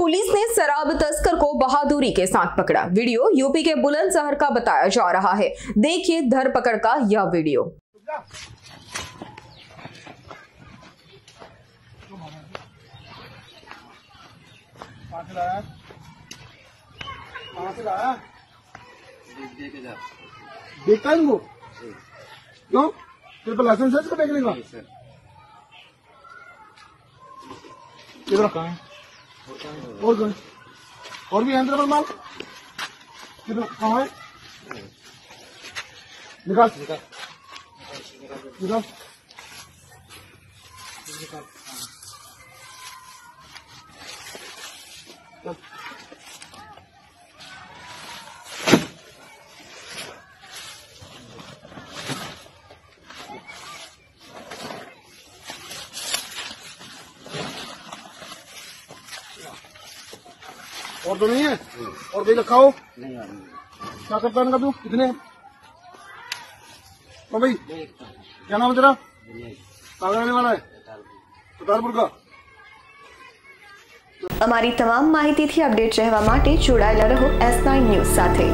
Police ने शराब तस्कर को बहादुरी के साथ पकड़ा। वीडियो यूपी के बुलंदशहर का बताया जा रहा है। देखिए धरपकड़ का यह वीडियो। देखता है क्यों? तेरे लाइसेंस है इसको देखने का? रखा है और कौन? और भी है अंदर माल? कहाँ है? निकाल। निकाल। चल और तो नहीं है और कोई रखा हो क्या करता है इनका तू कितने ओ भाई क्या नाम है तेरा कहाँ का रहने वाला है પ્રતારપુર का અમારી તમામ માહિતીથી અપડેટ રહેવા માટે જોડાયેલા રહો એસ નાઇન ન્યૂઝ સાથે